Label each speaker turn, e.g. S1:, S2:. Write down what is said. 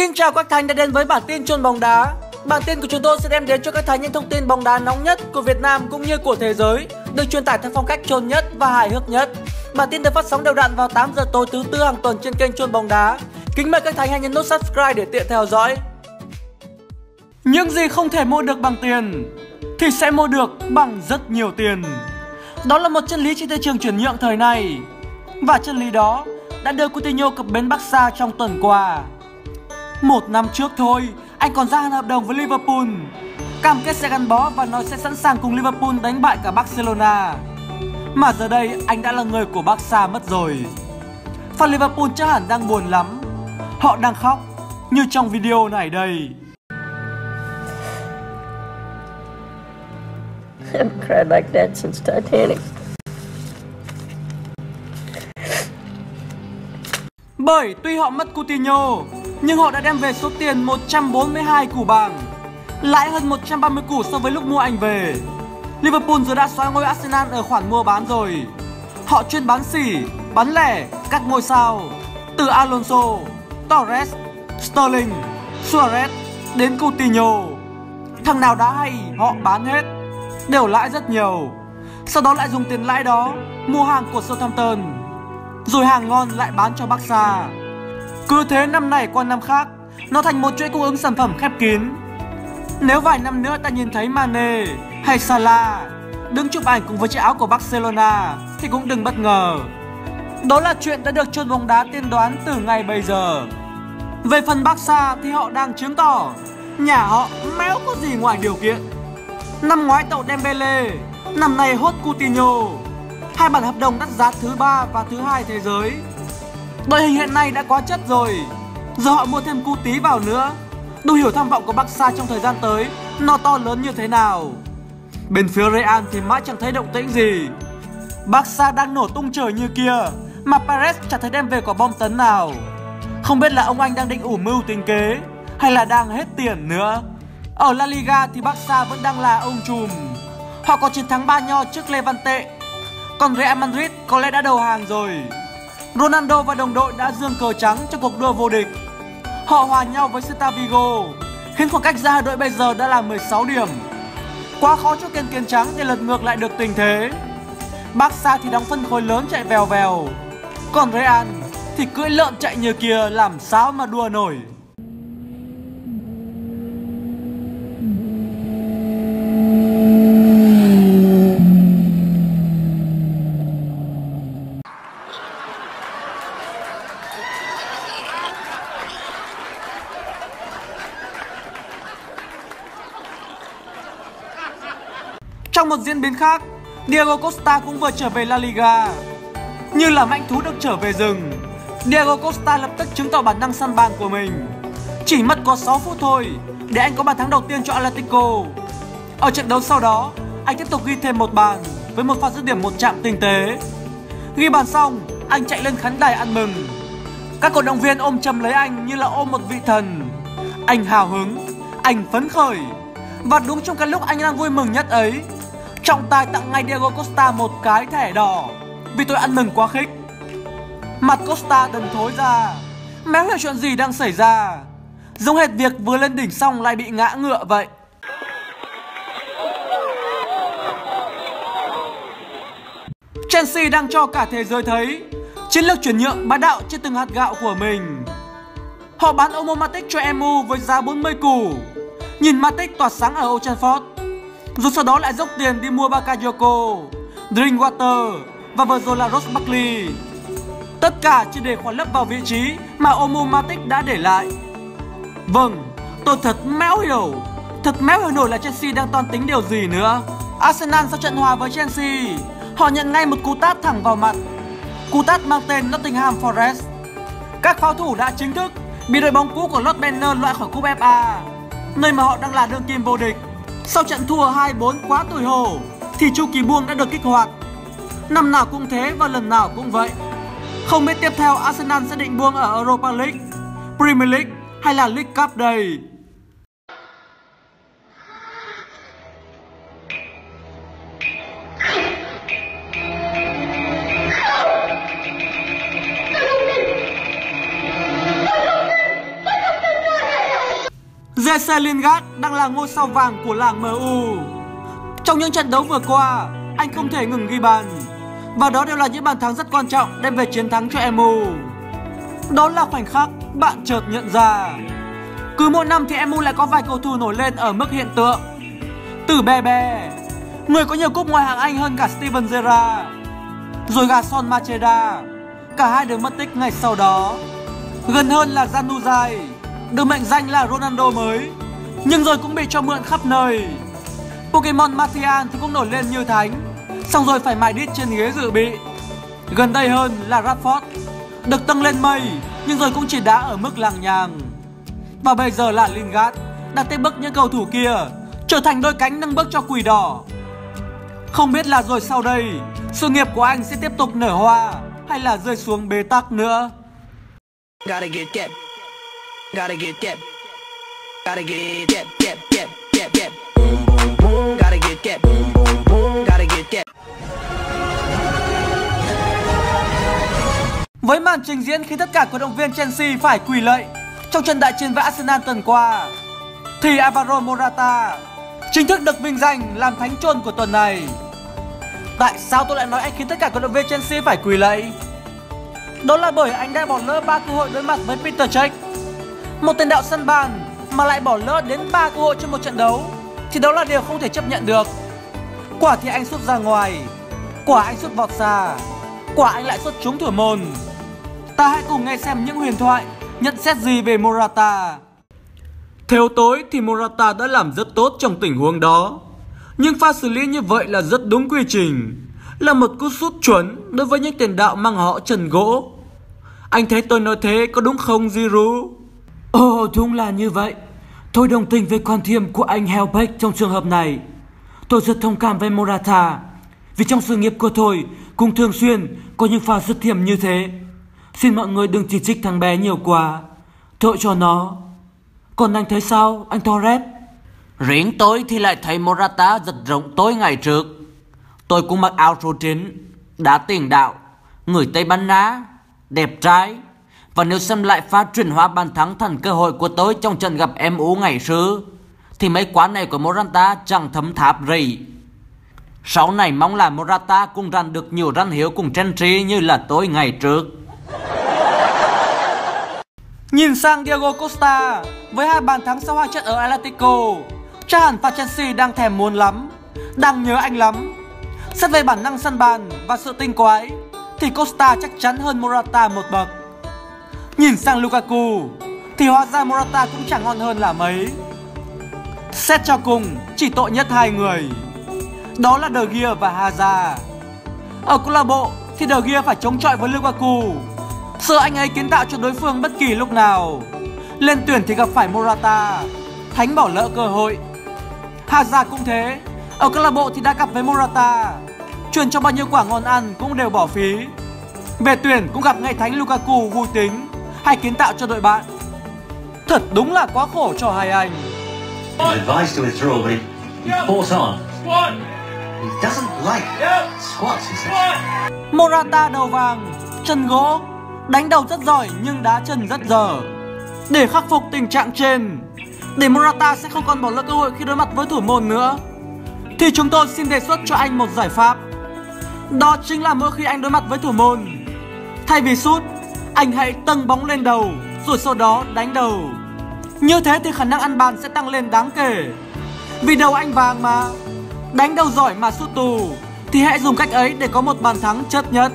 S1: Xin chào các thành đã đến với bản tin chôn bóng đá. Bản tin của chúng tôi sẽ đem đến cho các thành những thông tin bóng đá nóng nhất của Việt Nam cũng như của thế giới, được truyền tải theo phong cách chôn nhất và hài hước nhất. Bản tin được phát sóng đều đặn vào 8 giờ tối thứ tư hàng tuần trên kênh chôn bóng đá. Kính mời các thành hãy nhấn nút subscribe để tiện theo dõi. Những gì không thể mua được bằng tiền thì sẽ mua được bằng rất nhiều tiền. Đó là một chân lý trên thị trường chuyển nhượng thời này. Và chân lý đó đã đưa Coutinho cập bến Barca trong tuần qua. Một năm trước thôi, anh còn hạn hợp đồng với Liverpool. Cam kết sẽ gắn bó và nói sẽ sẵn sàng cùng Liverpool đánh bại cả Barcelona. Mà giờ đây anh đã là người của Barca mất rồi. Fan Liverpool chắc hẳn đang buồn lắm. Họ đang khóc như trong video này đây.
S2: I haven't cried like that since Titanic.
S1: Bởi tuy họ mất Coutinho, nhưng họ đã đem về số tiền 142 củ bảng, lãi hơn 130 củ so với lúc mua anh về. Liverpool giờ đã xóa ngôi Arsenal ở khoản mua bán rồi. Họ chuyên bán xỉ, bán lẻ các ngôi sao, từ Alonso, Torres, Sterling, Suarez đến Coutinho. Thằng nào đã hay họ bán hết, đều lãi rất nhiều. Sau đó lại dùng tiền lãi đó mua hàng của Southampton rồi hàng ngon lại bán cho Barca. Cứ thế năm này qua năm khác, nó thành một chuỗi cung ứng sản phẩm khép kín. Nếu vài năm nữa ta nhìn thấy Mane hay Salah đứng chụp ảnh cùng với chiếc áo của Barcelona thì cũng đừng bất ngờ. Đó là chuyện đã được chôn bóng đá tiên đoán từ ngày bây giờ. Về phần Barca thì họ đang chứng tỏ nhà họ méo có gì ngoài điều kiện. Năm ngoái tậu Dembele, năm nay hốt Coutinho, hai bản hợp đồng đắt giá thứ ba và thứ hai thế giới. Đội hình hiện nay đã quá chất rồi, giờ họ mua thêm cu tí vào nữa. Đủ hiểu tham vọng của Barca trong thời gian tới nó to lớn như thế nào. Bên phía Real thì mãi chẳng thấy động tĩnh gì. Barca đang nổ tung trời như kia mà Perez chẳng thấy đem về quả bom tấn nào. Không biết là ông anh đang định ủ mưu tính kế hay là đang hết tiền nữa. Ở La Liga thì Barca vẫn đang là ông trùm. Họ có chiến thắng ba nho trước Levante còn Real Madrid có lẽ đã đầu hàng rồi. Ronaldo và đồng đội đã dương cờ trắng trong cuộc đua vô địch. Họ hòa nhau với Celta Vigo, khiến khoảng cách giữa hai đội bây giờ đã là 16 điểm. Quá khó cho kênh kiến trắng để lật ngược lại được tình thế. Barca thì đóng phân khối lớn chạy vèo vèo. Còn Real thì cưỡi lợn chạy như kia làm sao mà đua nổi. Trong một diễn biến khác, Diego Costa cũng vừa trở về La Liga. Như là mãnh thú được trở về rừng, Diego Costa lập tức chứng tỏ bản năng săn bàn của mình. Chỉ mất có 6 phút thôi để anh có bàn thắng đầu tiên cho Atletico. Ở trận đấu sau đó, anh tiếp tục ghi thêm một bàn với một pha dứt điểm một chạm tinh tế. Ghi bàn xong, anh chạy lên khán đài ăn mừng. Các cổ động viên ôm chầm lấy anh như là ôm một vị thần. Anh hào hứng, anh phấn khởi. Và đúng trong cái lúc anh đang vui mừng nhất ấy Trọng tài tặng ngay Diego Costa một cái thẻ đỏ. Vì tôi ăn mừng quá khích. Mặt Costa đần thối ra. Méo hiểu chuyện gì đang xảy ra? Giống hệt việc vừa lên đỉnh xong lại bị ngã ngựa vậy. Chelsea đang cho cả thế giới thấy Chiến lược chuyển nhượng bá đạo trên từng hạt gạo của mình. Họ bán Omo Matic cho Emu với giá 40 củ. Nhìn Matic tỏa sáng ở Old Trafford rồi sau đó lại dốc tiền đi mua Bakayoko Drinkwater Và vừa rồi là Ross Buckley. Tất cả chỉ để khoản lấp vào vị trí mà Omomatic đã để lại. Vâng, tôi thật méo hiểu. Thật méo hiểu nổi là Chelsea đang toan tính điều gì nữa. Arsenal sau trận hòa với Chelsea Họ nhận ngay một cú tát thẳng vào mặt. Cú tát mang tên Nottingham Forest. Các pháo thủ đã chính thức bị đội bóng cũ của Lord Banner loại khỏi cúp FA nơi mà họ đang là đương kim vô địch. Sau trận thua 2-4 quá tồi hổ thì chu kỳ buông đã được kích hoạt. Năm nào cũng thế và lần nào cũng vậy. Không biết tiếp theo Arsenal sẽ định buông ở Europa League, Premier League hay là League Cup đây. Jesse Lingard đang là ngôi sao vàng của làng MU. Trong những trận đấu vừa qua, anh không thể ngừng ghi bàn. Và đó đều là những bàn thắng rất quan trọng đem về chiến thắng cho MU. Đó là khoảnh khắc bạn chợt nhận ra. Cứ mỗi năm thì MU lại có vài cầu thủ nổi lên ở mức hiện tượng. Từ Bebe, người có nhiều cúp ngoại hạng Anh hơn cả Steven Gerrard. Rồi Gason Macheda, cả hai đều mất tích ngày sau đó. Gần hơn là Januzaj, được mệnh danh là Ronaldo mới, nhưng rồi cũng bị cho mượn khắp nơi. Pokemon Martian thì cũng nổi lên như thánh, xong rồi phải mài đít trên ghế dự bị. Gần đây hơn là Radford, được tăng lên mây nhưng rồi cũng chỉ đá ở mức làng nhàng. Và bây giờ là Lingard, đã tiếp bước những cầu thủ kia, trở thành đôi cánh nâng bước cho quỷ đỏ. Không biết là rồi sau đây, sự nghiệp của anh sẽ tiếp tục nở hoa hay là rơi xuống bế tắc nữa. Gotta get get. Gotta get that. Gotta get that, that, that, that, that. Gotta get that. Gotta get that. Với màn trình diễn khi tất cả cổ động viên Chelsea phải quỳ lạy trong trận đại chiến với Arsenal tuần qua, thì Alvaro Morata chính thức được vinh danh làm thánh chôn của tuần này. Tại sao tôi lại nói anh khiến tất cả cổ động viên Chelsea phải quỳ lạy? Đó là bởi anh đã bỏ lỡ ba cơ hội đối mặt với Peter Cech. Một tiền đạo sân bàn mà lại bỏ lỡ đến 3 cơ hội trong một trận đấu thì đó là điều không thể chấp nhận được. Quả thì anh sút ra ngoài, quả anh sút vọt xa, quả anh lại sút trúng thủ môn. Ta hãy cùng nghe xem những huyền thoại nhận xét gì về Morata. Theo tối thì Morata đã làm rất tốt trong tình huống đó. Nhưng pha xử lý như vậy là rất đúng quy trình là một cú sút chuẩn đối với những tiền đạo mang họ trần gỗ. Anh thấy tôi nói thế có đúng không Giroud? Ồ đúng là như vậy. Tôi đồng tình với quan điểm của anh Helbeck trong trường hợp này. Tôi rất thông cảm với Morata vì trong sự nghiệp của tôi cũng thường xuyên có những pha dứt điểm như thế. Xin mọi người đừng chỉ trích thằng bé nhiều quá. Tội cho nó. Còn anh thấy sao, anh Torres?
S3: Riêng tôi thì lại thấy Morata giật rộng tối ngày trước. Tôi cũng mặc áo số 9, đá tiền đạo, người Tây Ban Nha, đẹp trai. Và nếu xem lại pha chuyển hóa bàn thắng thành cơ hội của tôi trong trận gặp MU ngày xưa, thì mấy quán này của Morata chẳng thấm tháp gì. Sau này mong là Morata cũng răn được nhiều răn hiếu cùng Chelsea như là tôi ngày trước.
S1: Nhìn sang Diego Costa với hai bàn thắng sau hai trận ở Atletico, chắc hẳn Chelsea đang thèm muốn lắm, đang nhớ anh lắm. Xét về bản năng sân bàn và sự tinh quái thì Costa chắc chắn hơn Morata một bậc. Nhìn sang Lukaku, thì hóa ra Morata cũng chẳng ngon hơn là mấy. Xét cho cùng, chỉ tội nhất hai người. Đó là De Gea và Hazard. Ở câu lạc bộ, thì De Gea phải chống chọi với Lukaku. Sợ anh ấy kiến tạo cho đối phương bất kỳ lúc nào. Lên tuyển thì gặp phải Morata. Thánh bỏ lỡ cơ hội. Hazard cũng thế. Ở câu lạc bộ thì đã gặp với Morata truyền cho bao nhiêu quả ngon ăn cũng đều bỏ phí Về tuyển cũng gặp ngay thánh Lukaku vui tính hay kiến tạo cho đội bạn. Thật đúng là quá khổ cho hai anh.
S4: Advised to withdraw, but he, he fought on. He doesn't like squats, he says.
S1: Morata đầu vàng, chân gỗ Đánh đầu rất giỏi nhưng đá chân rất dở. Để khắc phục tình trạng trên Để Morata sẽ không còn bỏ lỡ cơ hội khi đối mặt với thủ môn nữa thì chúng tôi xin đề xuất cho anh một giải pháp. Đó chính là mỗi khi anh đối mặt với thủ môn, thay vì sút, anh hãy tâng bóng lên đầu rồi sau đó đánh đầu. Như thế thì khả năng ăn bàn sẽ tăng lên đáng kể. Vì đầu anh vàng mà, đánh đầu giỏi mà sút tù thì hãy dùng cách ấy để có một bàn thắng chất nhất.